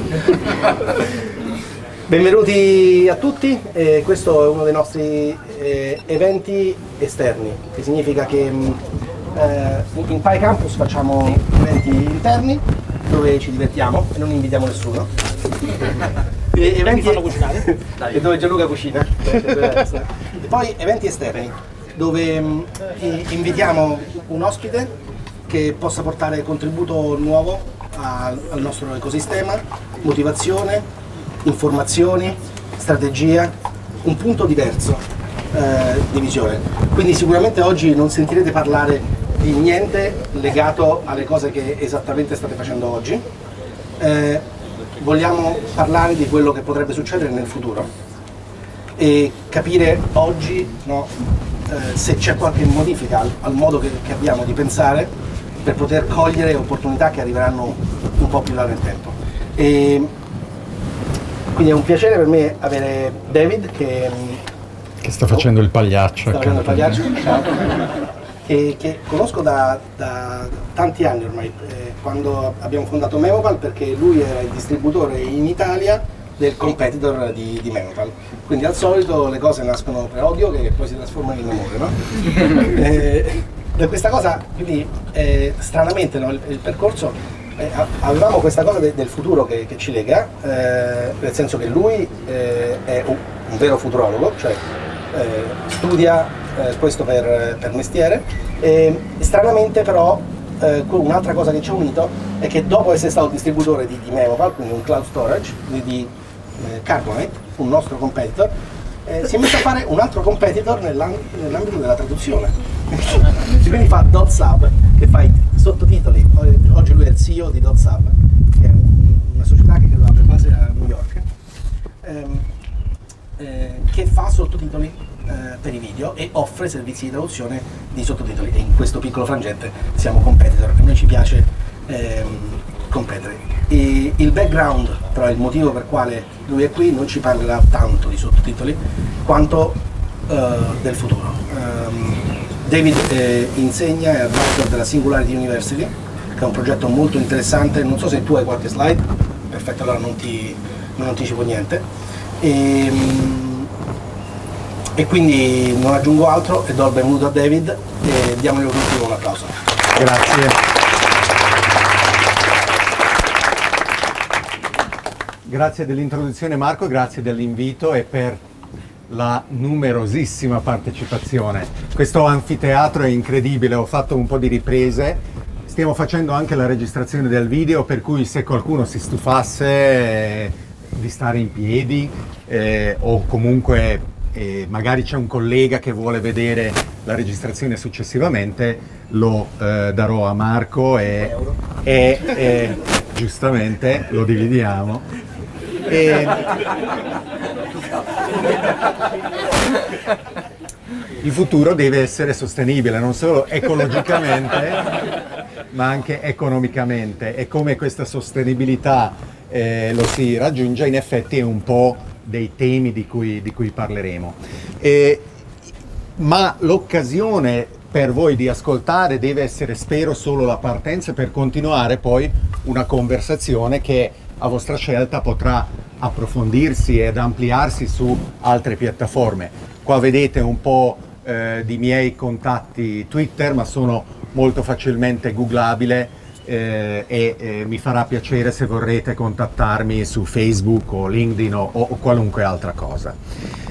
Benvenuti a tutti, eh, questo è uno dei nostri eh, eventi esterni, che significa che mh, eh, in Pi Campus facciamo eventi interni dove ci divertiamo e non invitiamo nessuno. E eventi fanno cucinare? e dove Gianluca cucina. e poi eventi esterni dove mh, i- invitiamo un ospite che possa portare contributo nuovo al, nostro ecosistema, motivazione, informazioni, strategia, un punto diverso eh, di visione. Quindi sicuramente oggi non sentirete parlare di niente legato alle cose che esattamente state facendo oggi. Eh, vogliamo parlare di quello che potrebbe succedere nel futuro e capire oggi no, eh, se c'è qualche modifica al, al modo che, che abbiamo di pensare per poter cogliere opportunità che arriveranno un po' più là nel tempo. E quindi è un piacere per me avere David che Che sta facendo il pagliaccio. sta facendo il pagliaccio, ciao, che, che conosco da, da tanti anni ormai, eh, quando abbiamo fondato Memopal perché lui era il distributore in Italia del competitor di, di Memopal. Quindi al solito le cose nascono per odio che poi si trasformano in amore, no? Eh, questa cosa, quindi eh, stranamente no, il, il percorso, eh, avevamo questa cosa de- del futuro che, che ci lega, eh, nel senso che lui eh, è un, un vero futurologo, cioè eh, studia eh, questo per, per mestiere e stranamente però un'altra cosa che ci ha unito è che dopo essere stato distributore di, di Memopal, quindi un cloud storage, di, di Carbonite, un nostro competitor, si è messo a fare un altro competitor nell'am- nell'ambito della traduzione. Quindi fa DotSub, che fa i sottotitoli. Oggi lui è il CEO di DotSub, che è un- una società che credo abbia base a New York, ehm, eh, che fa sottotitoli eh, per i video e offre servizi di traduzione di sottotitoli. E in questo piccolo frangente siamo competitor. A noi ci piace ehm, competere. E il background, però il motivo per quale lui è qui, non ci parlerà tanto di sottotitoli quanto eh, del futuro. Ehm, David eh, insegna e advisor della Singularity University, che è un progetto molto interessante. Non so se tu hai qualche slide, perfetto, allora non ti, non anticipo niente. E, mm, e quindi non aggiungo altro e do il benvenuto a David e diamogli tutti un applauso. Grazie. Grazie dell'introduzione Marco, grazie dell'invito e per la numerosissima partecipazione. Questo anfiteatro è incredibile, ho fatto un po' di riprese, stiamo facendo anche la registrazione del video, per cui se qualcuno si stufasse eh, di stare in piedi eh, o comunque eh, magari c'è un collega che vuole vedere la registrazione successivamente, lo eh, darò a Marco e, e- e giustamente lo dividiamo. E- il futuro deve essere sostenibile non solo ecologicamente ma anche economicamente e come questa sostenibilità eh, lo si raggiunge in effetti è un po' dei temi di cui, di cui parleremo. E- ma l'occasione per voi di ascoltare deve essere, spero, solo la partenza per continuare poi una conversazione che a vostra scelta potrà approfondirsi ed ampliarsi su altre piattaforme. Qua vedete un po' eh, di miei contatti Twitter, ma sono molto facilmente googlabile eh, e eh, mi farà piacere se vorrete contattarmi su Facebook o LinkedIn o, o qualunque altra cosa.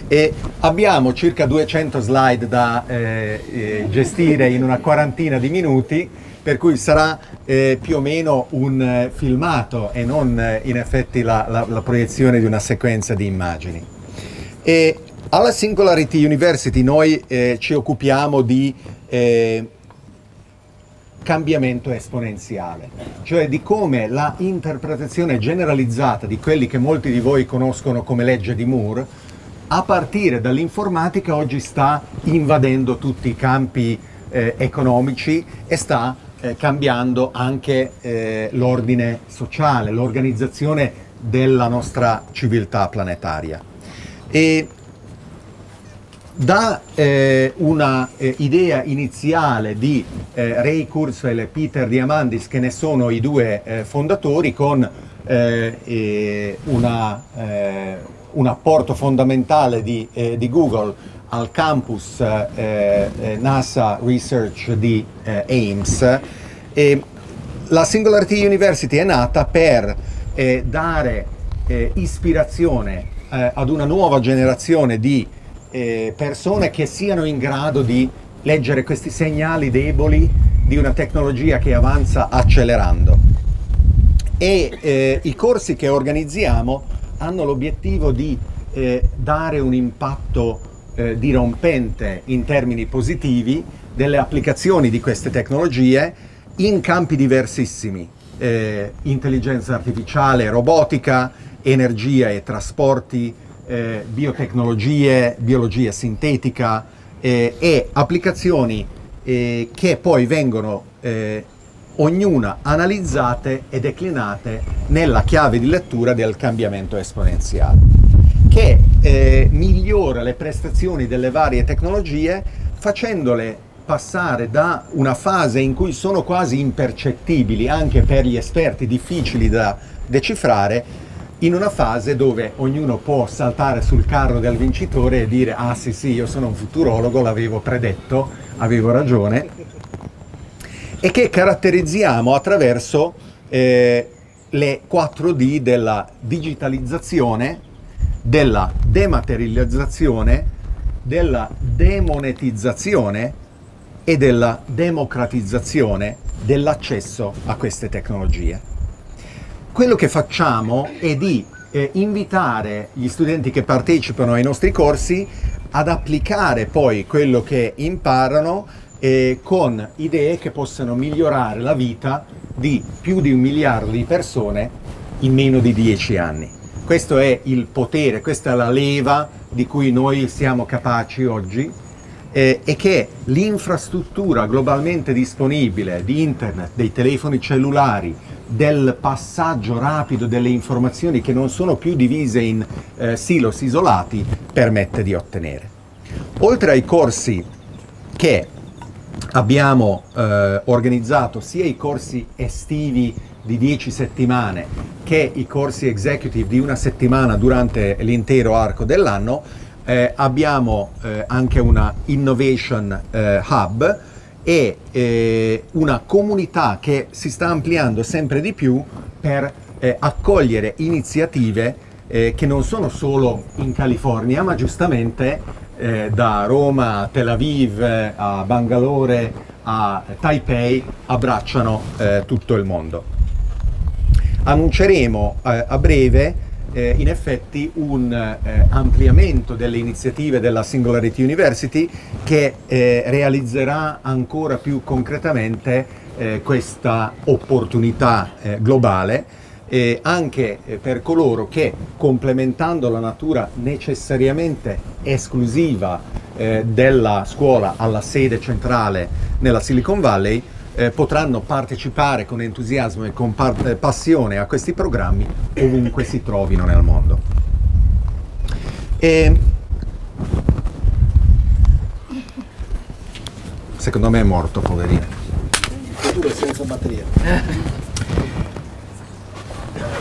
E abbiamo circa 200 slide da eh, eh, gestire in una quarantina di minuti, per cui sarà eh, più o meno un eh, filmato e non eh, in effetti la, la- la proiezione di una sequenza di immagini. E alla Singularity University noi eh, ci occupiamo di eh, cambiamento esponenziale, cioè di come la interpretazione generalizzata di quelli che molti di voi conoscono come legge di Moore, a partire dall'informatica oggi sta invadendo tutti i campi eh, economici e sta eh, cambiando anche eh, l'ordine sociale, l'organizzazione della nostra civiltà planetaria. E da eh, una eh, iniziale di eh, Ray Kurzweil e Peter Diamandis, che ne sono i due eh, fondatori, con una, un apporto fondamentale di, di Google al campus eh, NASA Research di Ames. E la Singularity University è nata per dare ispirazione ad una nuova generazione di persone che siano in grado di leggere questi segnali deboli di una tecnologia che avanza accelerando. E eh, i corsi che organizziamo hanno l'obiettivo di eh, dare un impatto eh, dirompente in termini positivi delle applicazioni di queste tecnologie in campi diversissimi, eh, intelligenza artificiale, robotica, energia e trasporti, eh, biotecnologie, biologia sintetica, eh, e applicazioni eh, che poi vengono eh, ognuna analizzate e declinate nella chiave di lettura del cambiamento esponenziale, che eh, migliora le prestazioni delle varie tecnologie facendole passare da una fase in cui sono quasi impercettibili anche per gli esperti difficili da decifrare in una fase dove ognuno può saltare sul carro del vincitore e dire ah sì sì io sono un futurologo, l'avevo predetto, avevo ragione, e che caratterizziamo attraverso eh, le 4D della digitalizzazione, della dematerializzazione, della demonetizzazione e della democratizzazione dell'accesso a queste tecnologie quello che facciamo è di eh, invitare gli studenti che partecipano ai nostri corsi ad applicare poi quello che imparano eh, con idee che possano migliorare la vita di più di un miliardo di persone in meno di dieci anni. Questo è il potere, questa è la leva di cui noi siamo capaci oggi eh, e che l'infrastruttura globalmente disponibile di internet, dei telefoni cellulari, del passaggio rapido delle informazioni che non sono più divise in eh, silos isolati permette di ottenere. Oltre ai corsi che abbiamo eh, organizzato, sia i corsi estivi di 10 settimane che i corsi executive di una settimana durante l'intero arco dell'anno, eh, abbiamo eh, anche una Innovation eh, Hub e eh, una comunità che si sta ampliando sempre di più per eh, accogliere iniziative eh, che non sono solo in California, ma giustamente da Roma a Tel Aviv, a Bangalore, a Taipei abbracciano tutto il mondo. Annunceremo eh, a breve eh, in effetti un eh, ampliamento delle iniziative della Singularity University che eh, realizzerà ancora più concretamente eh, questa opportunità eh, globale anche eh, per coloro che complementando la natura necessariamente esclusiva della scuola alla sede centrale nella Silicon Valley eh, potranno partecipare con entusiasmo e con eh, passione a questi programmi ovunque si trovino nel mondo. E... Secondo me è morto, poverino. Il futuro è senza batteria.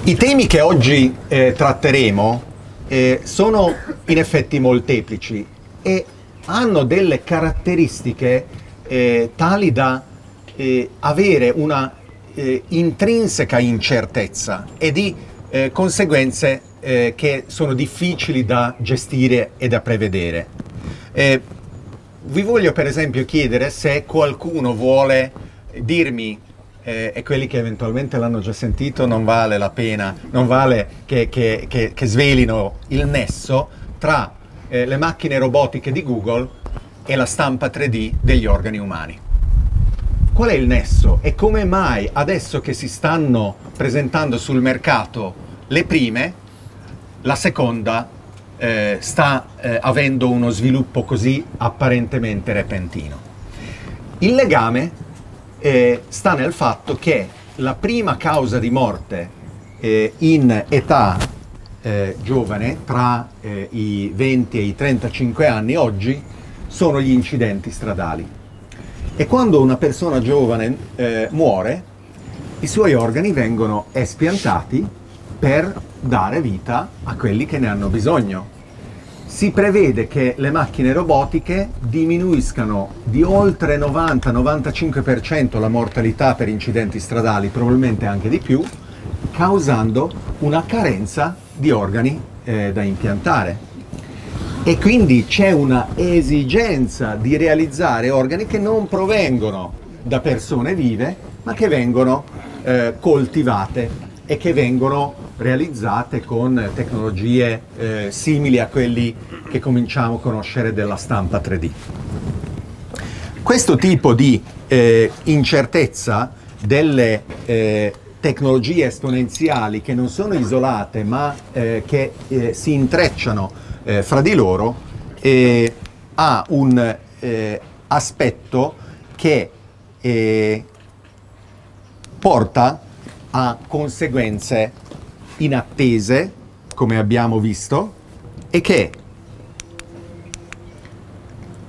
I temi che oggi eh, tratteremo eh, sono in effetti molteplici e hanno delle caratteristiche eh, tali da eh, avere una eh, intrinseca incertezza e di eh, conseguenze eh, che sono difficili da gestire e da prevedere. Eh, vi voglio per esempio chiedere se qualcuno vuole dirmi eh, e quelli che eventualmente l'hanno già sentito non vale la pena, non vale che, che, che, che svelino il nesso tra eh, le macchine robotiche di Google e la stampa 3D degli organi umani. Qual è il nesso e come mai adesso che si stanno presentando sul mercato le prime, la seconda eh, sta eh, avendo uno sviluppo così apparentemente repentino? Il legame eh, sta nel fatto che la prima causa di morte eh, in età eh, giovane, tra eh, i 20 e i 35 anni oggi, sono gli incidenti stradali e quando una persona giovane eh, muore, i suoi organi vengono espiantati per dare vita a quelli che ne hanno bisogno. Si prevede che le macchine robotiche diminuiscano di oltre 90-95% la mortalità per incidenti stradali, probabilmente anche di più, causando una carenza di organi eh, da impiantare. E quindi c'è una esigenza di realizzare organi che non provengono da persone vive, ma che vengono eh, coltivate e che vengono realizzate con tecnologie eh, simili a quelli che cominciamo a conoscere della stampa 3D. Questo tipo di eh, incertezza delle eh, tecnologie esponenziali che non sono isolate ma eh, che eh, si intrecciano eh, fra di loro ha un aspetto che porta a conseguenze inattese, come abbiamo visto, e che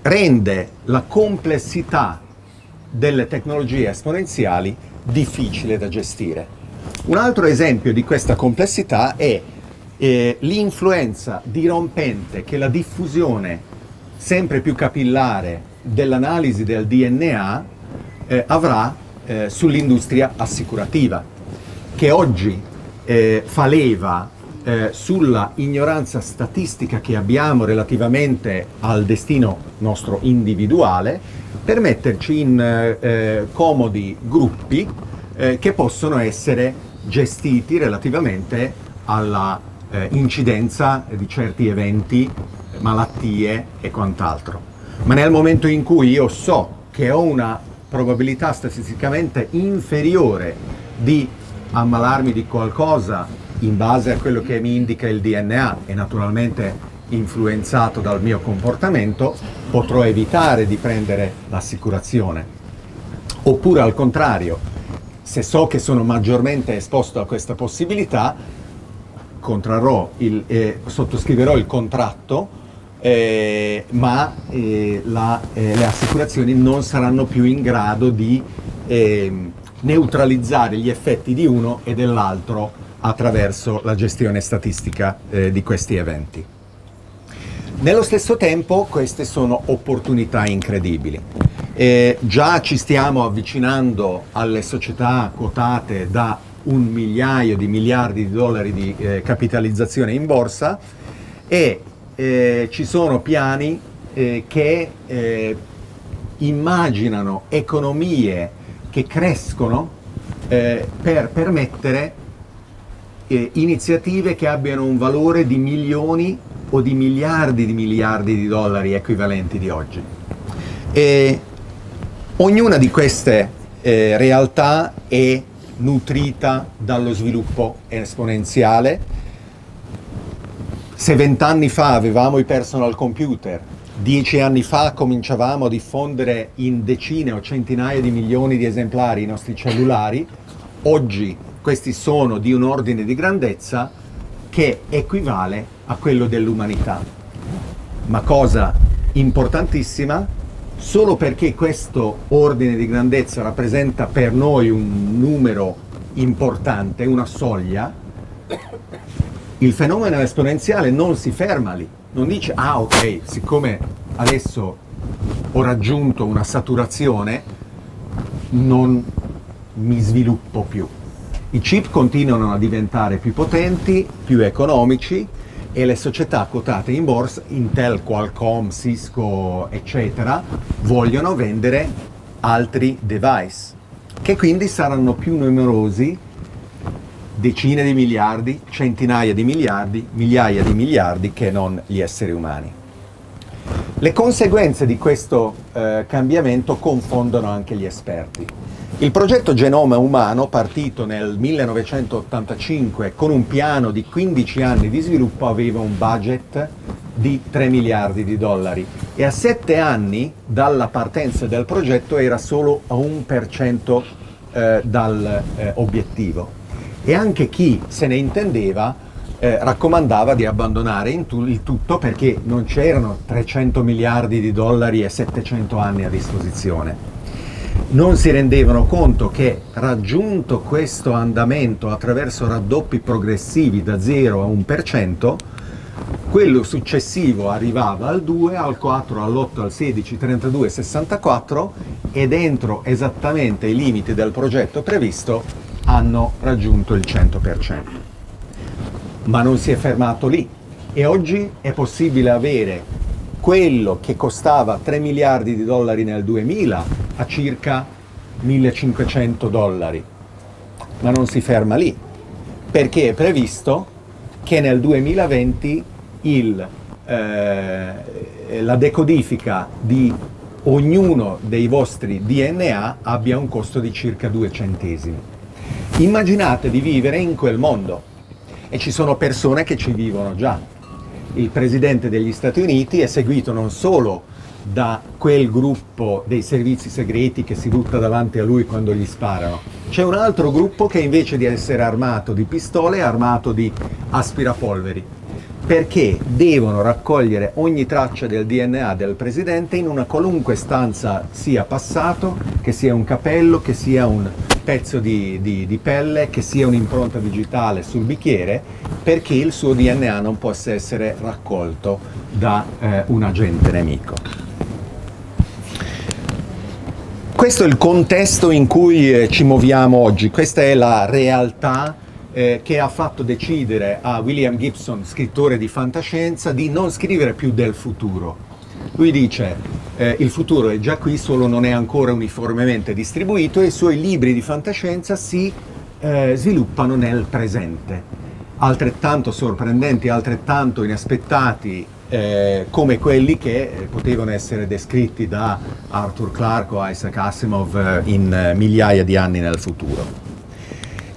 rende la complessità delle tecnologie esponenziali difficile da gestire. Un altro esempio di questa complessità è eh, l'influenza dirompente che la diffusione sempre più capillare dell'analisi del DNA eh, avrà eh, sull'industria assicurativa, che oggi eh, fa leva eh, sulla ignoranza statistica che abbiamo relativamente al destino nostro individuale per metterci in eh, comodi gruppi che possono essere gestiti relativamente alla eh, incidenza di certi eventi, malattie e quant'altro. Ma nel momento in cui io so che ho una probabilità statisticamente inferiore di ammalarmi di qualcosa in base a quello che mi indica il DNA e naturalmente influenzato dal mio comportamento, potrò evitare di prendere l'assicurazione. Oppure al contrario, se so che sono maggiormente esposto a questa possibilità, il, eh, sottoscriverò il contratto, eh, ma eh, la, eh, le assicurazioni non saranno più in grado di ehm, neutralizzare gli effetti di uno e dell'altro attraverso la gestione statistica eh, di questi eventi. Nello stesso tempo queste sono opportunità incredibili. Eh, già ci stiamo avvicinando alle società quotate da un migliaio di miliardi di dollari di eh, capitalizzazione in borsa e eh, ci sono piani eh, che eh, immaginano economie che crescono eh, per permettere eh, iniziative che abbiano un valore di milioni o di miliardi di miliardi di dollari equivalenti di oggi. E ognuna di queste realtà è nutrita dallo sviluppo esponenziale. Se vent'anni fa avevamo i personal computer Dieci anni fa cominciavamo a diffondere in decine o centinaia di milioni di esemplari i nostri cellulari, oggi questi sono di un ordine di grandezza che equivale a quello dell'umanità. Ma cosa importantissima, solo perché questo ordine di grandezza rappresenta per noi un numero importante, una soglia, il fenomeno esponenziale non si ferma lì non dice ah ok, siccome adesso ho raggiunto una saturazione, non mi sviluppo più. I chip continuano a diventare più potenti, più economici e le società quotate in borsa, Intel, Qualcomm, Cisco, eccetera, vogliono vendere altri device che quindi saranno più numerosi decine di miliardi, centinaia di miliardi, migliaia di miliardi che non gli esseri umani. Le conseguenze di questo eh, cambiamento confondono anche gli esperti. Il progetto Genoma Umano, partito nel 1985 con un piano di 15 anni di sviluppo, aveva un budget di 3 miliardi di dollari e a 7 anni dalla partenza del progetto era solo a 1% eh, dall'obiettivo. Eh, e anche chi se ne intendeva eh, raccomandava di abbandonare il tutto perché non c'erano 300 miliardi di dollari e 700 anni a disposizione. Non si rendevano conto che raggiunto questo andamento attraverso raddoppi progressivi da 0 a 1%, quello successivo arrivava al 2, al 4, all'8, al 16, 32, 64 e dentro esattamente i limiti del progetto previsto hanno raggiunto il 100%. Ma non si è fermato lì e oggi è possibile avere quello che costava 3 miliardi di dollari nel 2000 a circa 1500 dollari. Ma non si ferma lì, perché è previsto che nel 2020 il, eh, la decodifica di ognuno dei vostri DNA abbia un costo di circa 2 centesimi. Immaginate di vivere in quel mondo e ci sono persone che ci vivono già. Il presidente degli Stati Uniti è seguito non solo da quel gruppo dei servizi segreti che si butta davanti a lui quando gli sparano. C'è un altro gruppo che invece di essere armato di pistole è armato di aspirapolveri perché devono raccogliere ogni traccia del DNA del presidente in una qualunque stanza sia passato, che sia un capello, che sia un pezzo di, di, di pelle, che sia un'impronta digitale sul bicchiere, perché il suo DNA non possa essere raccolto da eh, un agente nemico. Questo è il contesto in cui eh, ci muoviamo oggi, questa è la realtà eh, che ha fatto decidere a William Gibson, scrittore di fantascienza, di non scrivere più del futuro. Lui dice eh, il futuro è già qui, solo non è ancora uniformemente distribuito e i suoi libri di fantascienza si eh, sviluppano nel presente. Altrettanto sorprendenti, altrettanto inaspettati eh, come quelli che eh, potevano essere descritti da Arthur Clarke o Isaac Asimov eh, in eh, migliaia di anni nel futuro.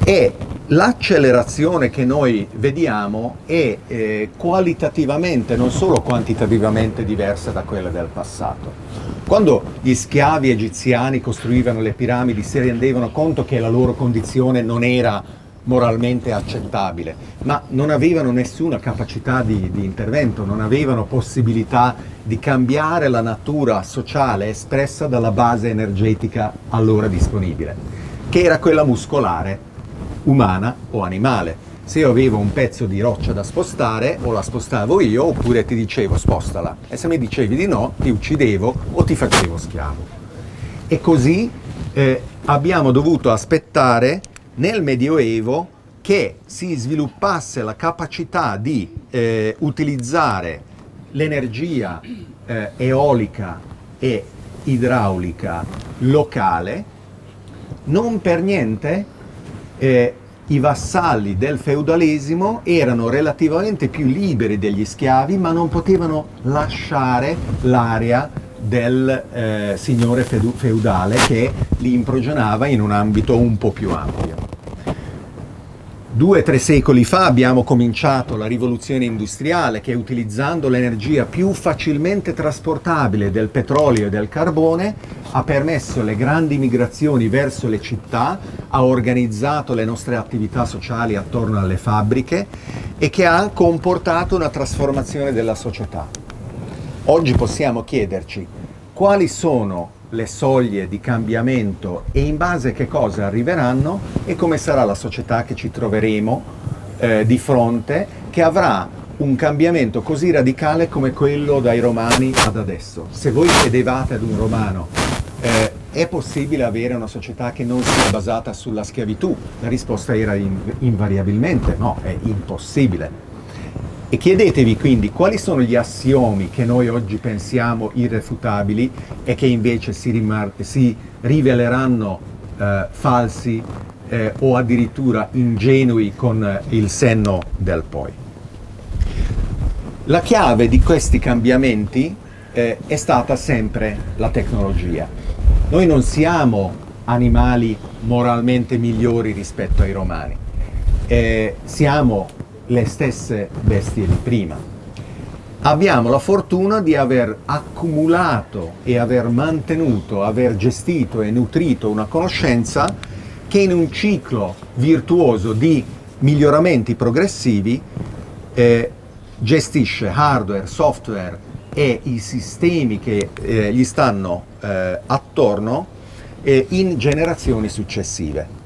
E l'accelerazione che noi vediamo è eh, qualitativamente, non solo quantitativamente diversa da quella del passato. Quando gli schiavi egiziani costruivano le piramidi si rendevano conto che la loro condizione non era moralmente accettabile, ma non avevano nessuna capacità di, di intervento, non avevano possibilità di cambiare la natura sociale espressa dalla base energetica allora disponibile, che era quella muscolare umana o animale. Se io avevo un pezzo di roccia da spostare, o la spostavo io, oppure ti dicevo spostala. E se mi dicevi di no, ti uccidevo o ti facevo schiavo. E così eh, abbiamo dovuto aspettare nel Medioevo che si sviluppasse la capacità di eh, utilizzare l'energia eh, eolica e idraulica locale, non per niente eh, i vassalli del feudalesimo erano relativamente più liberi degli schiavi, ma non potevano lasciare l'area del eh, signore feudale che li imprigionava in un ambito un po' più ampio. Due o tre secoli fa abbiamo cominciato la rivoluzione industriale che utilizzando l'energia più facilmente trasportabile del petrolio e del carbone ha permesso le grandi migrazioni verso le città, ha organizzato le nostre attività sociali attorno alle fabbriche e che ha comportato una trasformazione della società. Oggi possiamo chiederci quali sono le soglie di cambiamento e in base a che cosa arriveranno e come sarà la società che ci troveremo eh, di fronte che avrà un cambiamento così radicale come quello dai romani ad adesso. Se voi chiedevate ad un romano eh, è possibile avere una società che non sia basata sulla schiavitù? La risposta era in, invariabilmente no, è impossibile. E chiedetevi quindi quali sono gli assiomi che noi oggi pensiamo irrefutabili e che invece si, rimar- si riveleranno eh, falsi eh, o addirittura ingenui con eh, il senno del poi. La chiave di questi cambiamenti eh, è stata sempre la tecnologia. Noi non siamo animali moralmente migliori rispetto ai romani, eh, siamo le stesse bestie di prima. Abbiamo la fortuna di aver accumulato e aver mantenuto, aver gestito e nutrito una conoscenza che in un ciclo virtuoso di miglioramenti progressivi eh, gestisce hardware, software e i sistemi che eh, gli stanno eh, attorno eh, in generazioni successive.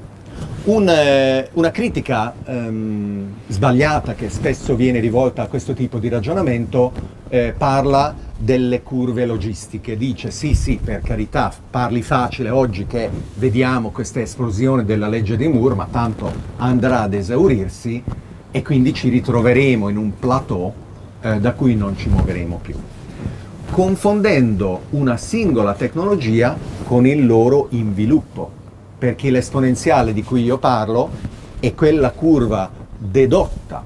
Un, eh, una critica ehm, sbagliata che spesso viene rivolta a questo tipo di ragionamento eh, parla delle curve logistiche, dice sì sì per carità parli facile oggi che vediamo questa esplosione della legge di Moore ma tanto andrà ad esaurirsi e quindi ci ritroveremo in un plateau eh, da cui non ci muoveremo più. Confondendo una singola tecnologia con il loro inviluppo perché l'esponenziale di cui io parlo è quella curva dedotta.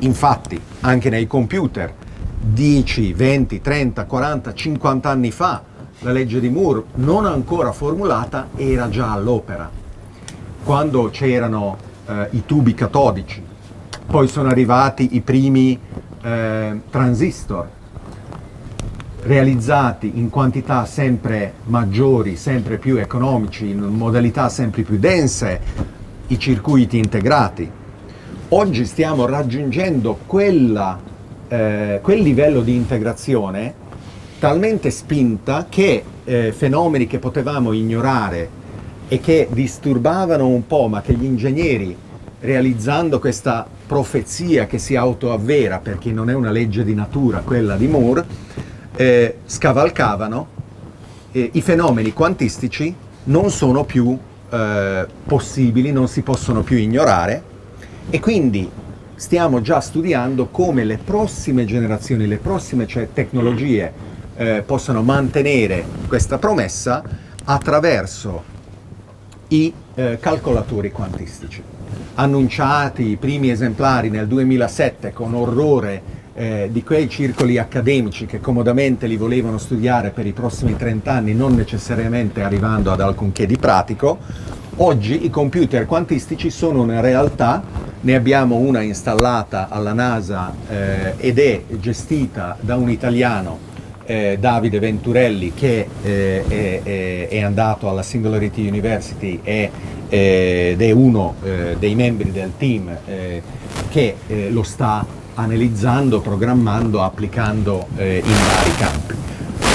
Infatti, anche nei computer, 10, 20, 30, 40, 50 anni fa, la legge di Moore, non ancora formulata, era già all'opera. Quando c'erano eh, i tubi catodici, poi sono arrivati i primi eh, transistor, realizzati in quantità sempre maggiori, sempre più economici, in modalità sempre più dense, i circuiti integrati. Oggi stiamo raggiungendo quella, eh, quel livello di integrazione talmente spinta che eh, fenomeni che potevamo ignorare e che disturbavano un po', ma che gli ingegneri, realizzando questa profezia che si autoavvera, perché non è una legge di natura quella di Moore, eh, scavalcavano, eh, i fenomeni quantistici non sono più eh, possibili, non si possono più ignorare e quindi stiamo già studiando come le prossime generazioni, le prossime cioè, tecnologie eh, possano mantenere questa promessa attraverso i eh, calcolatori quantistici. Annunciati i primi esemplari nel 2007 con orrore eh, di quei circoli accademici che comodamente li volevano studiare per i prossimi 30 anni, non necessariamente arrivando ad alcunché di pratico, oggi i computer quantistici sono una realtà, ne abbiamo una installata alla NASA eh, ed è gestita da un italiano eh, Davide Venturelli che eh, è, è, andato alla Singularity University e, eh, ed è uno eh, dei membri del team eh, che eh, lo sta analizzando, programmando, applicando eh, in vari campi.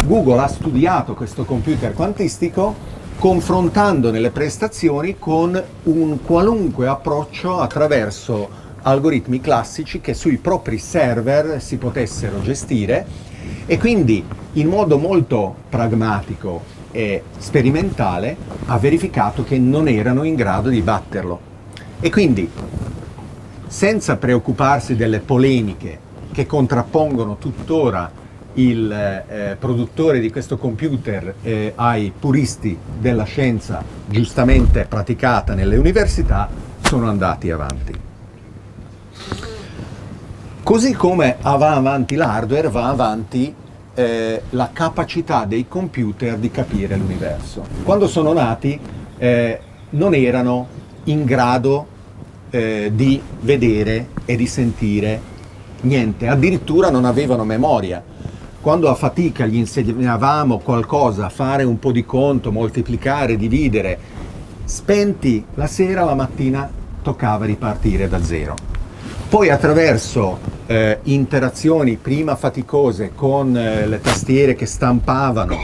Google ha studiato questo computer quantistico confrontando nelle prestazioni con un qualunque approccio attraverso algoritmi classici che sui propri server si potessero gestire e quindi in modo molto pragmatico e sperimentale ha verificato che non erano in grado di batterlo. E quindi senza preoccuparsi delle polemiche che contrappongono tuttora il eh, produttore di questo computer eh, ai puristi della scienza giustamente praticata nelle università, sono andati avanti. Così come va avanti l'hardware, va avanti eh, la capacità dei computer di capire l'universo. Quando sono nati eh, non erano in grado eh, di vedere e di sentire niente, addirittura non avevano memoria. Quando a fatica gli insegnavamo qualcosa, fare un po' di conto, moltiplicare, dividere, spenti la sera, la mattina toccava ripartire da zero. Poi attraverso eh, interazioni prima faticose con eh, le tastiere che stampavano,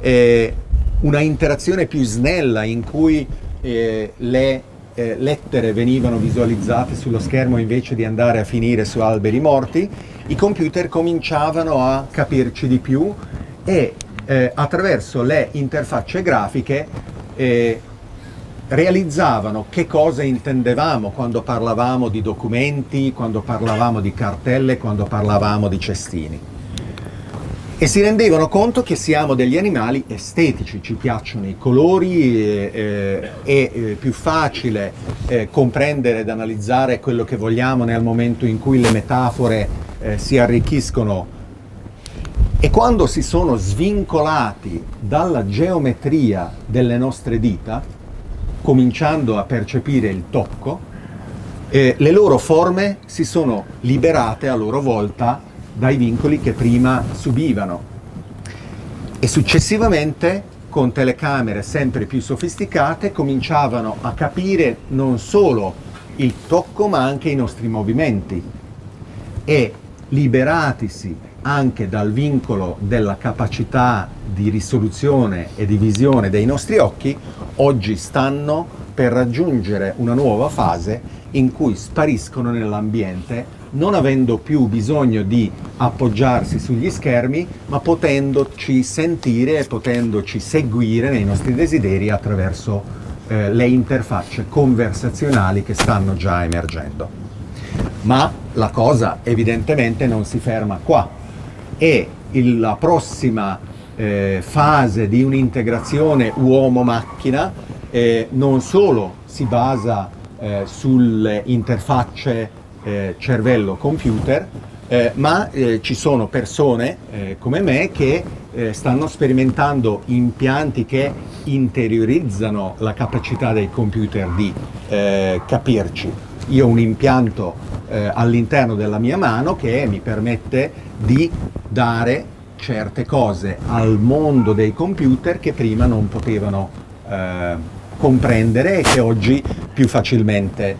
eh, una interazione più snella in cui eh, le eh, lettere venivano visualizzate sullo schermo invece di andare a finire su alberi morti, i computer cominciavano a capirci di più e eh, attraverso le interfacce grafiche eh, realizzavano che cosa intendevamo quando parlavamo di documenti, quando parlavamo di cartelle, quando parlavamo di cestini e si rendevano conto che siamo degli animali estetici, ci piacciono i colori, eh, eh, è eh, più facile eh, comprendere ed analizzare quello che vogliamo nel momento in cui le metafore eh, si arricchiscono. E quando si sono svincolati dalla geometria delle nostre dita, cominciando a percepire il tocco, eh, le loro forme si sono liberate a loro volta dai vincoli che prima subivano. E successivamente, con telecamere sempre più sofisticate, cominciavano a capire non solo il tocco ma anche i nostri movimenti e liberatisi anche dal vincolo della capacità di risoluzione e di visione dei nostri occhi, oggi stanno per raggiungere una nuova fase in cui spariscono nell'ambiente non avendo più bisogno di appoggiarsi sugli schermi, ma potendoci sentire e potendoci seguire nei nostri desideri attraverso eh, le interfacce conversazionali che stanno già emergendo. Ma la cosa evidentemente non si ferma qua e il, la prossima eh, fase di un'integrazione uomo-macchina eh, non solo si basa eh, sulle interfacce eh, cervello-computer, eh, ma eh, ci sono persone eh, come me che eh, stanno sperimentando impianti che interiorizzano la capacità dei computer di eh, capirci. Io ho un impianto all'interno della mia mano che mi permette di dare certe cose al mondo dei computer che prima non potevano comprendere e che oggi più facilmente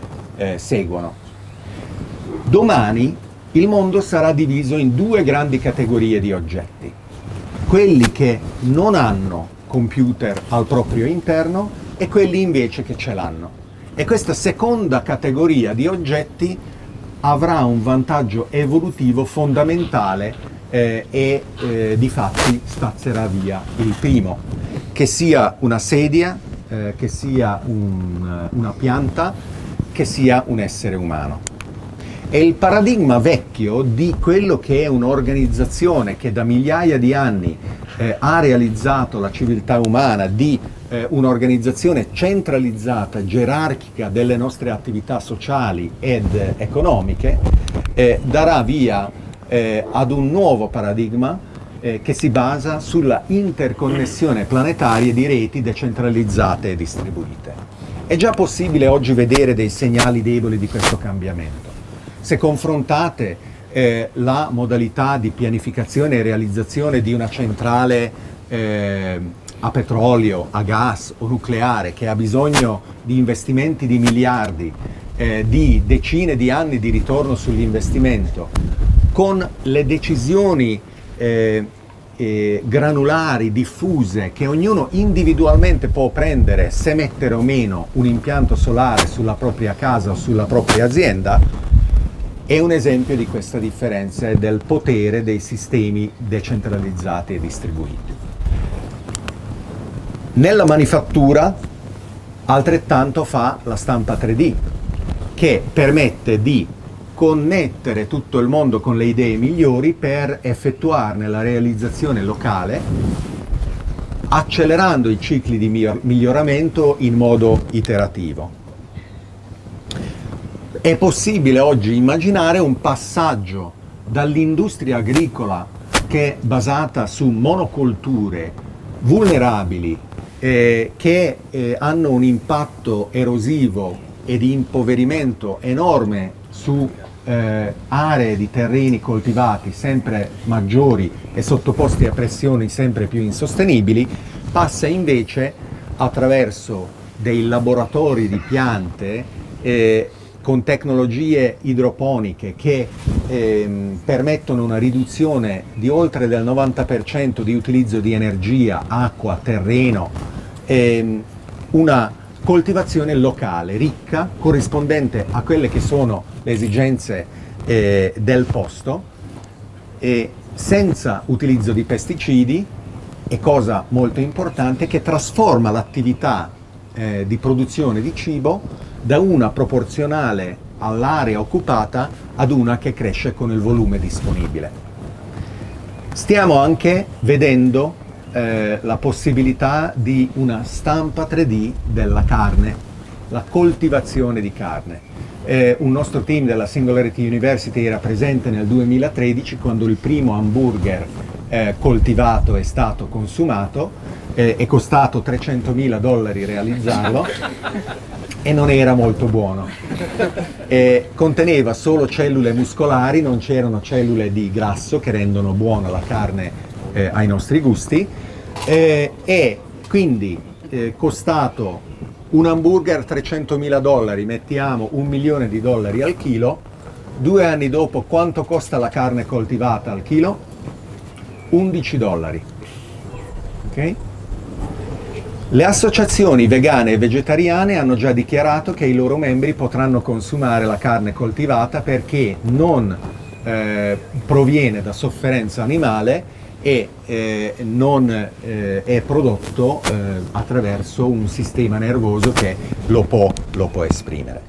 seguono. Domani il mondo sarà diviso in due grandi categorie di oggetti. Quelli che non hanno computer al proprio interno e quelli invece che ce l'hanno. E questa seconda categoria di oggetti avrà un vantaggio evolutivo fondamentale eh, e eh, di fatti spazzerà via il primo, che sia una sedia, eh, che sia un, una pianta, che sia un essere umano. È il paradigma vecchio di quello che è un'organizzazione che da migliaia di anni eh, ha realizzato la civiltà umana, di eh, un'organizzazione centralizzata, gerarchica delle nostre attività sociali ed economiche, eh, darà via eh, ad un nuovo paradigma eh, che si basa sulla interconnessione planetaria di reti decentralizzate e distribuite. È già possibile oggi vedere dei segnali deboli di questo cambiamento. Se confrontate eh, la modalità di pianificazione e realizzazione di una centrale eh, a petrolio, a gas o nucleare che ha bisogno di investimenti di miliardi, eh, di decine di anni di ritorno sull'investimento, con le decisioni eh, eh, granulari, diffuse, che ognuno individualmente può prendere se mettere o meno un impianto solare sulla propria casa o sulla propria azienda, è un esempio di questa differenza e del potere dei sistemi decentralizzati e distribuiti. Nella manifattura altrettanto fa la stampa 3D, che permette di connettere tutto il mondo con le idee migliori per effettuarne la realizzazione locale, accelerando i cicli di miglioramento in modo iterativo. È possibile oggi immaginare un passaggio dall'industria agricola che è basata su monocolture vulnerabili eh, che eh, hanno un impatto erosivo e di impoverimento enorme su eh, aree di terreni coltivati sempre maggiori e sottoposti a pressioni sempre più insostenibili, passa invece attraverso dei laboratori di piante eh, con tecnologie idroponiche che ehm, permettono una riduzione di oltre del 90% di utilizzo di energia, acqua, terreno, ehm, una coltivazione locale, ricca, corrispondente a quelle che sono le esigenze eh, del posto e senza utilizzo di pesticidi e cosa molto importante che trasforma l'attività eh, di produzione di cibo da una proporzionale all'area occupata ad una che cresce con il volume disponibile. Stiamo anche vedendo eh, la possibilità di una stampa 3D della carne, la coltivazione di carne. Eh, un nostro team della Singularity University era presente nel 2013 quando il primo hamburger eh, coltivato è stato consumato, eh, è costato 300 mila dollari realizzarlo e non era molto buono. E conteneva solo cellule muscolari, non c'erano cellule di grasso che rendono buona la carne eh, ai nostri gusti eh, e quindi eh, costato un hamburger 300.000 dollari, mettiamo un milione di dollari al chilo, due anni dopo quanto costa la carne coltivata al chilo? 11 dollari. Okay? Le associazioni vegane e vegetariane hanno già dichiarato che i loro membri potranno consumare la carne coltivata perché non eh, proviene da sofferenza animale e eh, non eh, è prodotto eh, attraverso un sistema nervoso che lo può, lo può esprimere.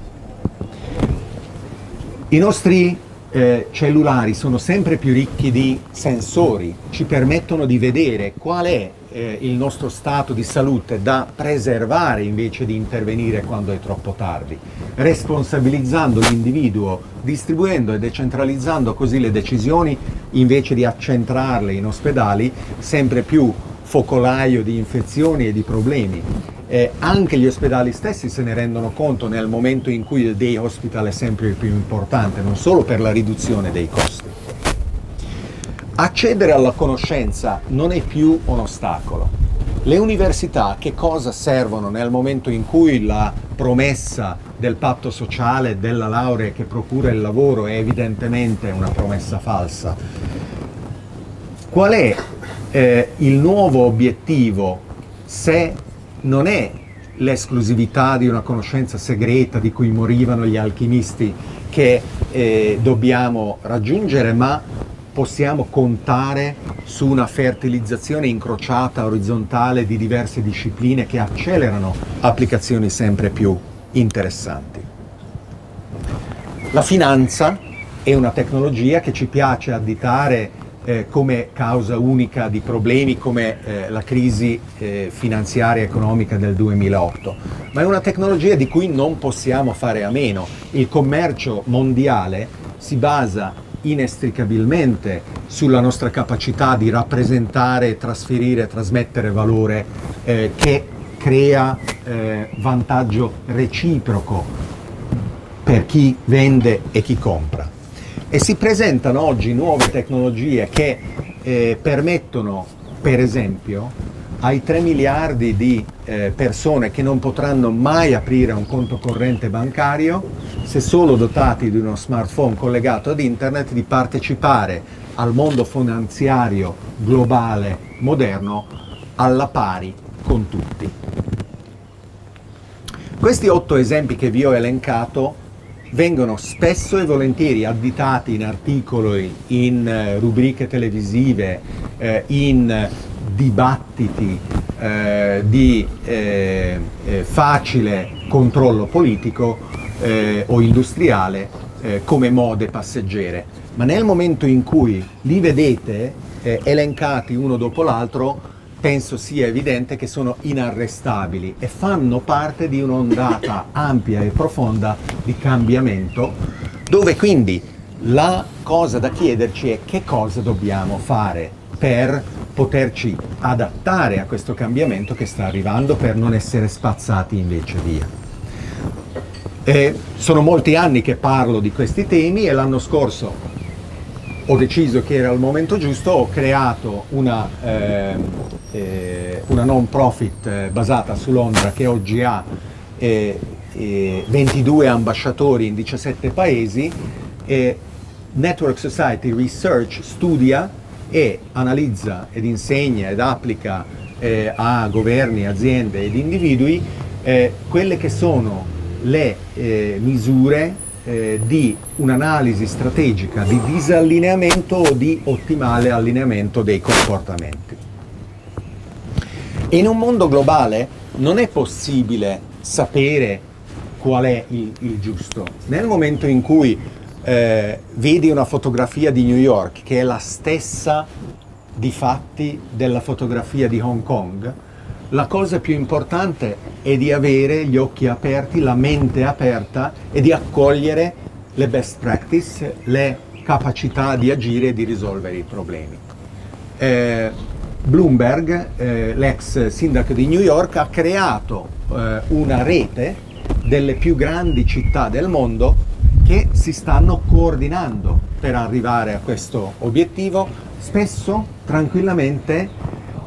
I nostri eh, cellulari sono sempre più ricchi di sensori, ci permettono di vedere qual è eh, il nostro stato di salute da preservare invece di intervenire quando è troppo tardi, responsabilizzando l'individuo, distribuendo e decentralizzando così le decisioni invece di accentrarle in ospedali, sempre più focolaio di infezioni e di problemi. Eh, anche gli ospedali stessi se ne rendono conto nel momento in cui il day hospital è sempre più importante, non solo per la riduzione dei costi. Accedere alla conoscenza non è più un ostacolo. Le università che cosa servono nel momento in cui la promessa del patto sociale, della laurea che procura il lavoro è evidentemente una promessa falsa? Qual è eh, il nuovo obiettivo se non è l'esclusività di una conoscenza segreta di cui morivano gli alchimisti che eh, dobbiamo raggiungere, ma possiamo contare su una fertilizzazione incrociata orizzontale di diverse discipline che accelerano applicazioni sempre più interessanti. La finanza è una tecnologia che ci piace additare eh, come causa unica di problemi come eh, la crisi eh, finanziaria e economica del 2008, ma è una tecnologia di cui non possiamo fare a meno. Il commercio mondiale si basa inestricabilmente sulla nostra capacità di rappresentare, trasferire, trasmettere valore eh, che crea eh, vantaggio reciproco per chi vende e chi compra. E si presentano oggi nuove tecnologie che eh, permettono, per esempio, ai 3 miliardi di eh, persone che non potranno mai aprire un conto corrente bancario, se solo dotati di uno smartphone collegato ad internet, di partecipare al mondo finanziario globale moderno alla pari con tutti. Questi otto esempi che vi ho elencato vengono spesso e volentieri additati in articoli, in eh, rubriche televisive, eh, in dibattiti eh, di eh, eh, facile controllo politico eh, o industriale come mode passeggere. Ma nel momento in cui li vedete elencati uno dopo l'altro, penso sia evidente che sono inarrestabili e fanno parte di un'ondata ampia e profonda di cambiamento, dove quindi la cosa da chiederci è che cosa dobbiamo fare per poterci adattare a questo cambiamento che sta arrivando per non essere spazzati invece via. E sono molti anni che parlo di questi temi e l'anno scorso ho deciso che era il momento giusto, ho creato una, eh, una non profit eh, basata su Londra che oggi ha 22 ambasciatori in 17 paesi e Network Society Research studia e analizza ed insegna ed applica eh, a governi, aziende ed individui eh, quelle che sono le eh, misure eh, di un'analisi strategica di disallineamento o di ottimale allineamento dei comportamenti. In un mondo globale non è possibile sapere qual è il, il giusto. Nel momento in cui eh, vedi una fotografia di New York che è la stessa di fatti della fotografia di Hong Kong, la cosa più importante è di avere gli occhi aperti, la mente aperta e di accogliere le best practice, le capacità di agire e di risolvere i problemi. Eh, Bloomberg, eh, l'ex sindaco di New York, ha creato eh, una rete delle più grandi città del mondo che si stanno coordinando per arrivare a questo obiettivo, spesso tranquillamente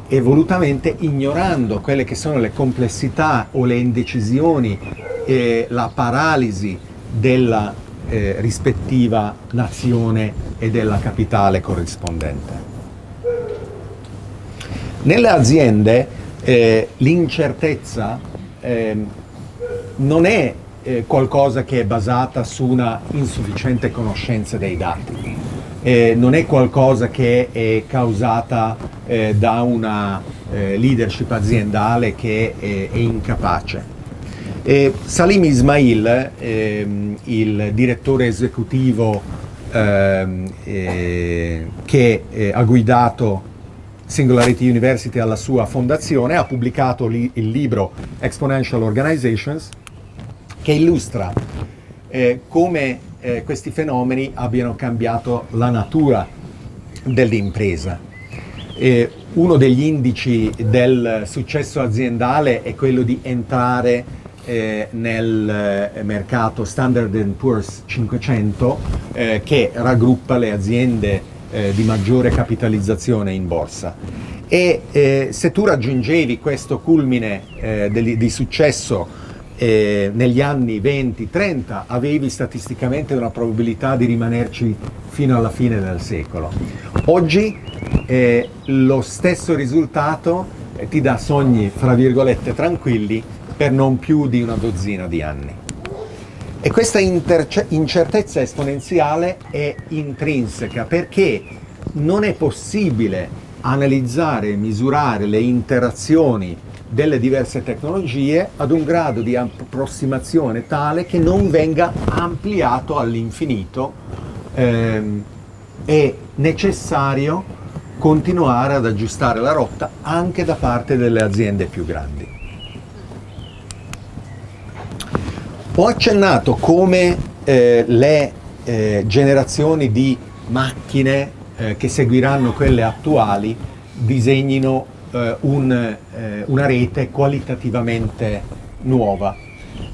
e volutamente ignorando quelle che sono le complessità o le indecisioni e la paralisi della eh, rispettiva nazione e della capitale corrispondente. Nelle aziende eh, l'incertezza eh, non è eh, qualcosa che è basata su una insufficiente conoscenza dei dati, eh, non è qualcosa che è causata eh, da una eh, leadership aziendale che è, è incapace. Salim Ismail, ehm, il direttore esecutivo ehm, che ha guidato Singularity University alla sua fondazione, ha pubblicato li, il libro Exponential Organizations che illustra eh, come eh, questi fenomeni abbiano cambiato la natura dell'impresa. Eh, uno degli indici del successo aziendale è quello di entrare eh, nel eh, mercato Standard Poor's 500 eh, che raggruppa le aziende eh, di maggiore capitalizzazione in borsa. E eh, se tu raggiungevi questo culmine eh, di, di, successo eh, negli anni 20-30, avevi statisticamente una probabilità di rimanerci fino alla fine del secolo. Oggi eh, lo stesso risultato ti dà sogni, fra virgolette, tranquilli per non più di una dozzina di anni. E questa incertezza esponenziale è intrinseca perché non è possibile analizzare e misurare le interazioni delle diverse tecnologie ad un grado di approssimazione tale che non venga ampliato all'infinito. Ehm, è necessario continuare ad aggiustare la rotta anche da parte delle aziende più grandi. Ho accennato come eh, le eh, generazioni di macchine eh, che seguiranno quelle attuali disegnino eh, un, eh, una rete qualitativamente nuova.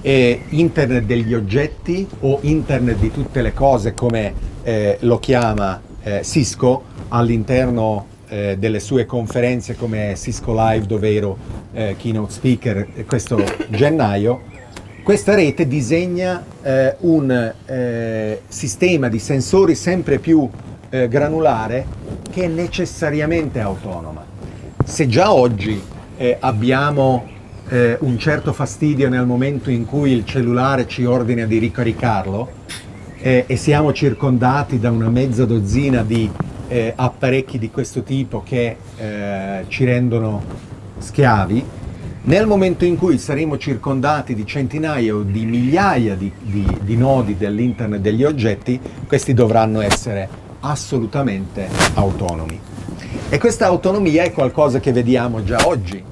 E internet degli oggetti o internet di tutte le cose come eh, lo chiama Cisco all'interno delle sue conferenze come Cisco Live dove ero keynote speaker questo gennaio questa rete disegna eh, un eh, sistema di sensori sempre più eh, granulare che è necessariamente autonoma. Se già oggi eh, abbiamo eh, un certo fastidio nel momento in cui il cellulare ci ordina di ricaricarlo eh, e siamo circondati da una mezza dozzina di apparecchi di questo tipo che ci rendono schiavi, nel momento in cui saremo circondati di centinaia o di migliaia di, di, di nodi dell'internet degli oggetti, questi dovranno essere assolutamente autonomi. E questa autonomia è qualcosa che vediamo già oggi,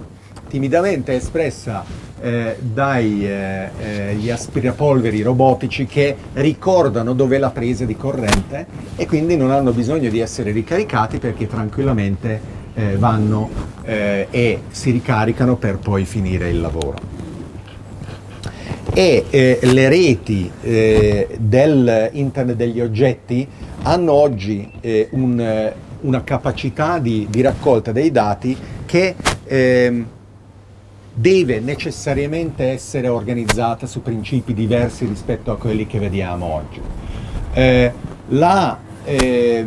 timidamente espressa eh, dagli eh, eh, aspirapolveri robotici che ricordano dove è la presa di corrente e quindi non hanno bisogno di essere ricaricati perché tranquillamente eh, vanno eh, e si ricaricano per poi finire il lavoro. E eh, le reti eh, dell'internet degli oggetti hanno oggi eh, un, una capacità di, di, raccolta dei dati che ehm, deve necessariamente essere organizzata su principi diversi rispetto a quelli che vediamo oggi. Eh, la, eh,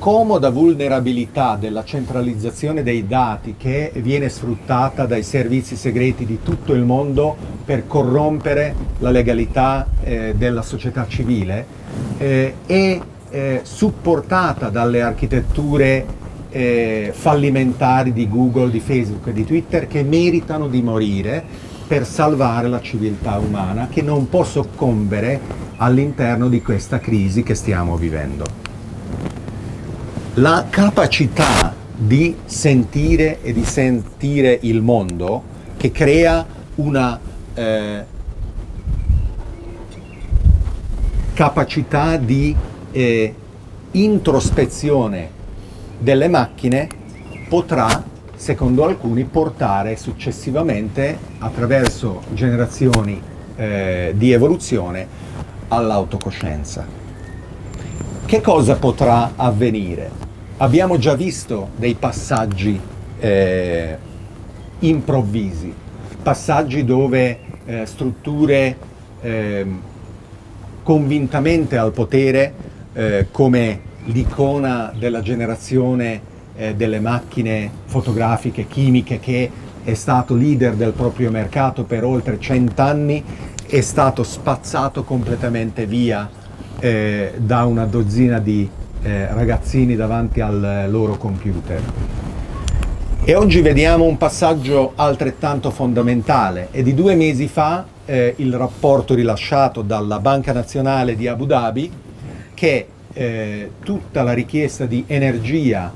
comoda vulnerabilità della centralizzazione dei dati che viene sfruttata dai servizi segreti di tutto il mondo per corrompere la legalità eh, della società civile eh, è eh, supportata dalle architetture eh, fallimentari di Google, di Facebook e di Twitter che meritano di morire per salvare la civiltà umana che non può soccombere all'interno di questa crisi che stiamo vivendo la capacità di sentire e di sentire il mondo che crea una eh, capacità di eh, introspezione delle macchine potrà, secondo alcuni, portare successivamente, attraverso generazioni eh, di evoluzione, all'autocoscienza. Che cosa potrà avvenire? Abbiamo già visto dei passaggi eh, improvvisi, passaggi dove eh, strutture eh, convintamente al potere, eh, come l'icona della generazione eh, delle macchine fotografiche, chimiche, che è stato leader del proprio mercato per oltre cent'anni, è stato spazzato completamente via eh, da una dozzina di eh, ragazzini davanti al loro computer. E oggi vediamo un passaggio altrettanto fondamentale. È di due mesi fa eh, il rapporto rilasciato dalla Banca Nazionale di Abu Dhabi che eh, tutta la richiesta di energia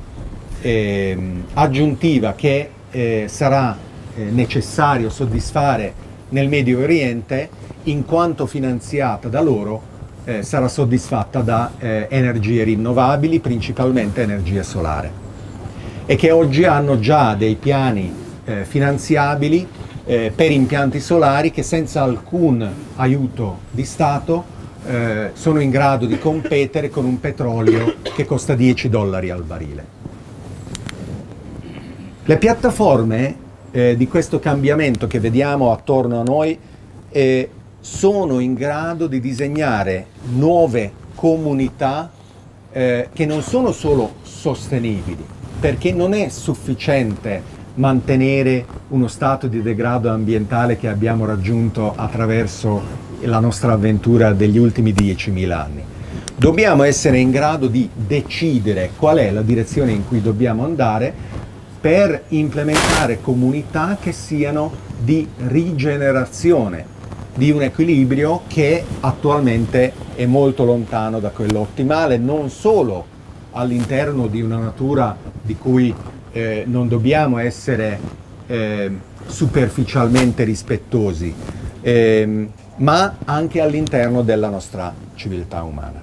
eh, aggiuntiva che eh, sarà eh, necessario soddisfare nel Medio Oriente, in quanto finanziata da loro, eh, sarà soddisfatta da eh, energie rinnovabili, principalmente energia solare, e che oggi hanno già dei piani eh, finanziabili eh, per impianti solari che senza alcun aiuto di Stato eh, sono in grado di competere con un petrolio che costa 10 dollari al barile. Le piattaforme eh, di questo cambiamento che vediamo attorno a noi sono in grado di disegnare nuove comunità eh, che non sono solo sostenibili, perché non è sufficiente mantenere uno stato di degrado ambientale che abbiamo raggiunto attraverso la nostra avventura degli ultimi 10.000 anni. Dobbiamo essere in grado di decidere qual è la direzione in cui dobbiamo andare per implementare comunità che siano di rigenerazione, di un equilibrio che attualmente è molto lontano da quello ottimale, non solo all'interno di una natura di cui eh, non dobbiamo essere eh, superficialmente rispettosi, eh, ma anche all'interno della nostra civiltà umana.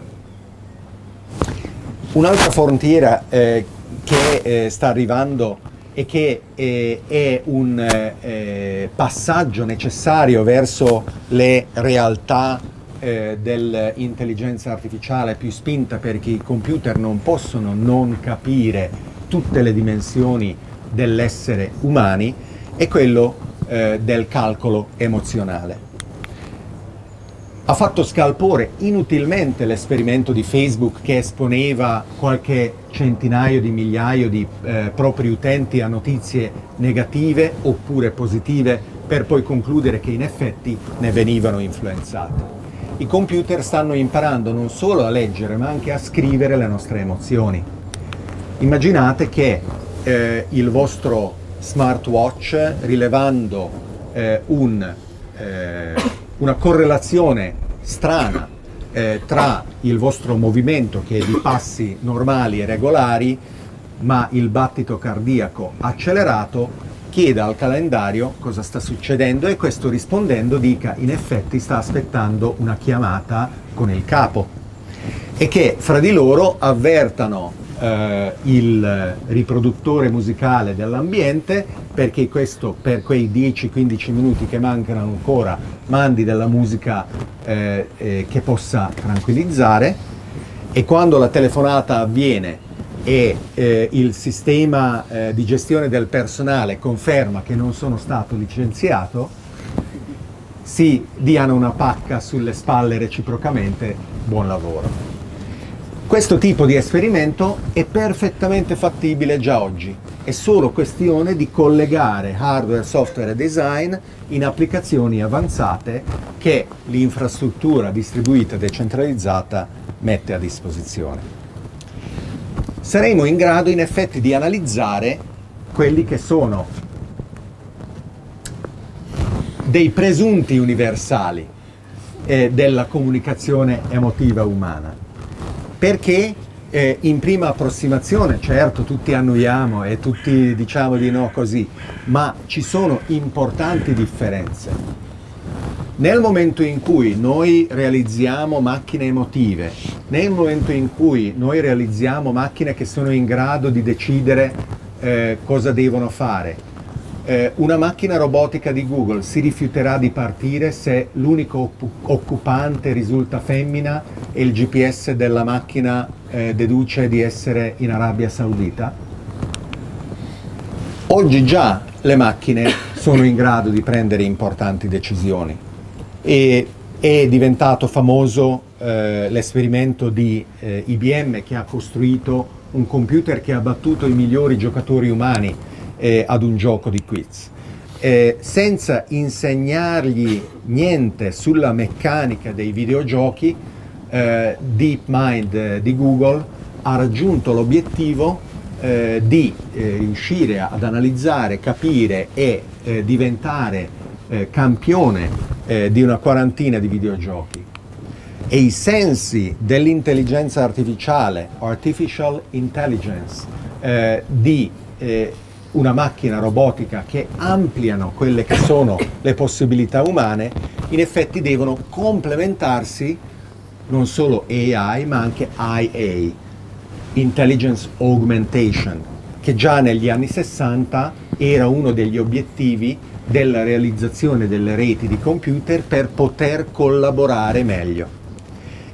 Un'altra frontiera eh, che eh, sta arrivando e che eh, è un eh, passaggio necessario verso le realtà eh, dell'intelligenza artificiale più spinta perché i computer non possono non capire tutte le dimensioni dell'essere umani è quello eh, del calcolo emozionale ha fatto scalpore inutilmente l'esperimento di Facebook che esponeva qualche centinaio di migliaia di eh, propri utenti a notizie negative oppure positive per poi concludere che in effetti ne venivano influenzati. I computer stanno imparando non solo a leggere ma anche a scrivere le nostre emozioni. Immaginate che eh, il vostro smartwatch rilevando eh, un eh, una correlazione strana eh, tra il vostro movimento che è di passi normali e regolari, ma il battito cardiaco accelerato, chieda al calendario cosa sta succedendo e questo rispondendo dica in effetti sta aspettando una chiamata con il capo. E che fra di loro avvertano eh, il riproduttore musicale dell'ambiente perché questo per quei 10-15 minuti che mancano ancora mandi della musica eh, eh, che possa tranquillizzare e quando la telefonata avviene e eh, il sistema eh, di gestione del personale conferma che non sono stato licenziato, si diano una pacca sulle spalle reciprocamente, buon lavoro. Questo tipo di esperimento è perfettamente fattibile già oggi, è solo questione di collegare hardware, software e design in applicazioni avanzate che l'infrastruttura distribuita e decentralizzata mette a disposizione. Saremo in grado in effetti di analizzare quelli che sono dei presunti universali eh, della comunicazione emotiva umana perché eh, in prima approssimazione, certo tutti annuiamo e tutti diciamo di no così, ma ci sono importanti differenze. Nel momento in cui noi realizziamo macchine emotive, nel momento in cui noi realizziamo macchine che sono in grado di decidere eh, cosa devono fare, eh, una macchina robotica di Google si rifiuterà di partire se l'unico occupante risulta femmina e il GPS della macchina eh, deduce di essere in Arabia Saudita? Oggi già le macchine sono in grado di prendere importanti decisioni e è diventato famoso eh, l'esperimento di eh, IBM che ha costruito un computer che ha battuto i migliori giocatori umani eh, ad un gioco di quiz. Eh, senza insegnargli niente sulla meccanica dei videogiochi, eh, DeepMind eh, di Google ha raggiunto l'obiettivo eh, di eh, riuscire ad analizzare, capire e diventare campione di una quarantina di videogiochi e i sensi dell'intelligenza artificiale, artificial intelligence, eh, di eh, una macchina robotica che ampliano quelle che sono le possibilità umane, in effetti devono complementarsi non solo AI ma anche IA, Intelligence Augmentation, che già negli anni 60 era uno degli obiettivi della realizzazione delle reti di computer per poter collaborare meglio.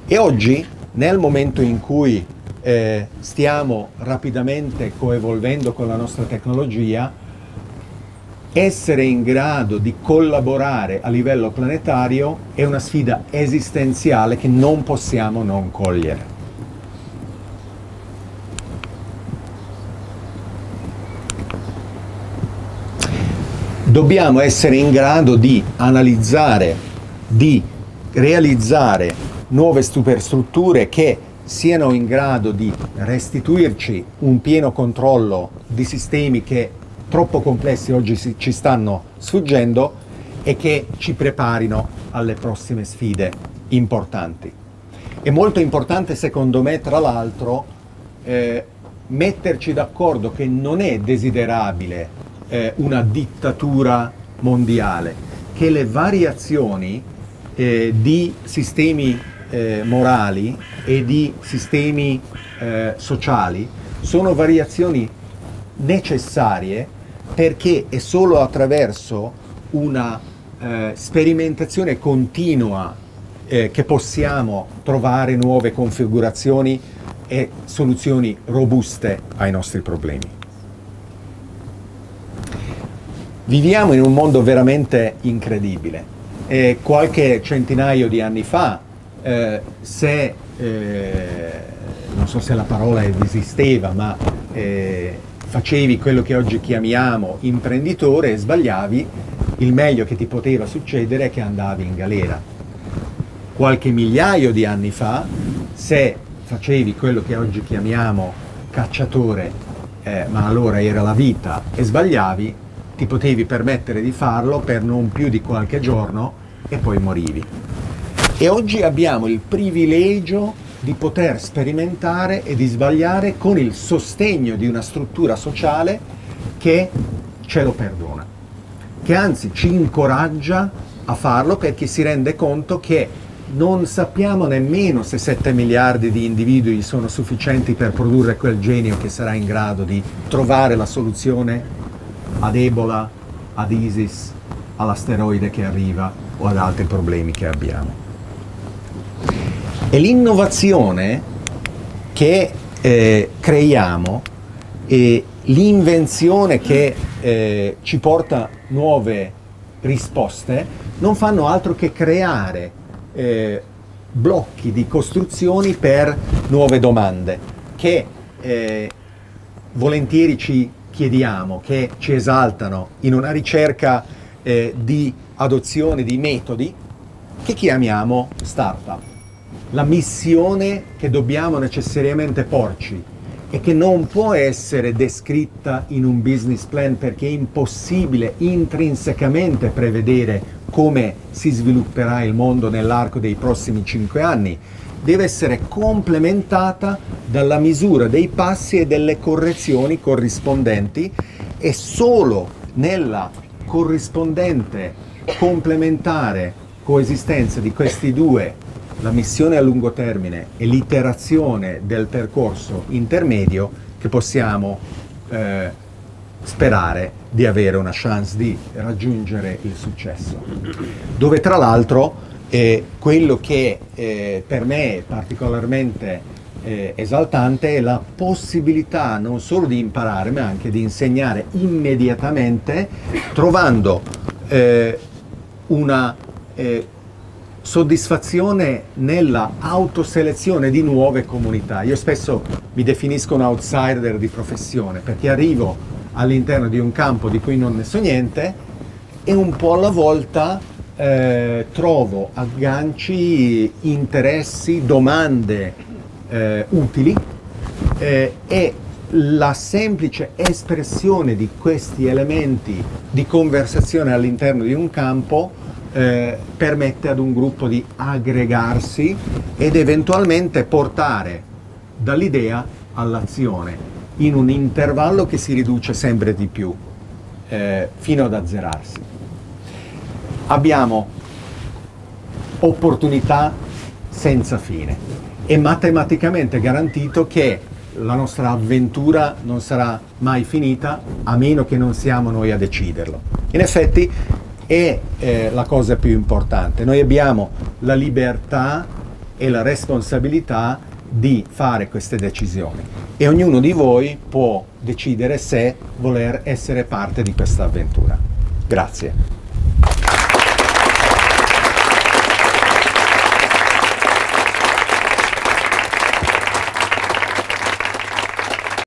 E oggi, nel momento in cui eh, stiamo rapidamente coevolvendo con la nostra tecnologia, essere in grado di collaborare a livello planetario è una sfida esistenziale che non possiamo non cogliere. Dobbiamo essere in grado di analizzare, di realizzare nuove superstrutture che siano in grado di restituirci un pieno controllo di sistemi che troppo complessi oggi ci stanno sfuggendo e che ci preparino alle prossime sfide importanti. È molto importante secondo me tra l'altro eh, metterci d'accordo che non è desiderabile eh, una dittatura mondiale, che le variazioni eh, di sistemi eh, morali e di sistemi eh, sociali sono variazioni necessarie perché è solo attraverso una eh, sperimentazione continua eh, che possiamo trovare nuove configurazioni e soluzioni robuste ai nostri problemi. Viviamo in un mondo veramente incredibile. E qualche centinaio di anni fa eh, se, eh, non so se la parola esisteva, ma eh, facevi quello che oggi chiamiamo imprenditore e sbagliavi, il meglio che ti poteva succedere è che andavi in galera. Qualche migliaio di anni fa, se facevi quello che oggi chiamiamo cacciatore, eh, ma allora era la vita, e sbagliavi, ti potevi permettere di farlo per non più di qualche giorno e poi morivi. E oggi abbiamo il privilegio di poter sperimentare e di sbagliare con il sostegno di una struttura sociale che ce lo perdona, che anzi ci incoraggia a farlo perché si rende conto che non sappiamo nemmeno se 7 miliardi di individui sono sufficienti per produrre quel genio che sarà in grado di trovare la soluzione ad Ebola, ad ISIS, all'asteroide che arriva o ad altri problemi che abbiamo. E l'innovazione che eh, creiamo e l'invenzione che eh, ci porta nuove risposte non fanno altro che creare eh, blocchi di costruzioni per nuove domande che eh, volentieri ci chiediamo, che ci esaltano in una ricerca eh, di adozione di metodi che chiamiamo startup la missione che dobbiamo necessariamente porci e che non può essere descritta in un business plan perché è impossibile intrinsecamente prevedere come si svilupperà il mondo nell'arco dei prossimi cinque anni, deve essere complementata dalla misura dei passi e delle correzioni corrispondenti e solo nella corrispondente complementare coesistenza di questi due la missione a lungo termine e l'iterazione del percorso intermedio che possiamo eh, sperare di avere una chance di raggiungere il successo. Dove tra l'altro eh, quello che eh, per me è particolarmente eh, esaltante è la possibilità non solo di imparare ma anche di insegnare immediatamente trovando eh, una eh, soddisfazione nella autoselezione di nuove comunità. Io spesso mi definisco un outsider di professione perché arrivo all'interno di un campo di cui non ne so niente e un po' alla volta eh, trovo agganci, interessi, domande eh, utili eh, e la semplice espressione di questi elementi di conversazione all'interno di un campo eh, permette ad un gruppo di aggregarsi ed eventualmente portare dall'idea all'azione in un intervallo che si riduce sempre di più eh, fino ad azzerarsi. Abbiamo opportunità senza fine. È matematicamente garantito che la nostra avventura non sarà mai finita a meno che non siamo noi a deciderlo. In effetti è eh, la cosa più importante. Noi abbiamo la libertà e la responsabilità di fare queste decisioni e ognuno di voi può decidere se voler essere parte di questa avventura. Grazie.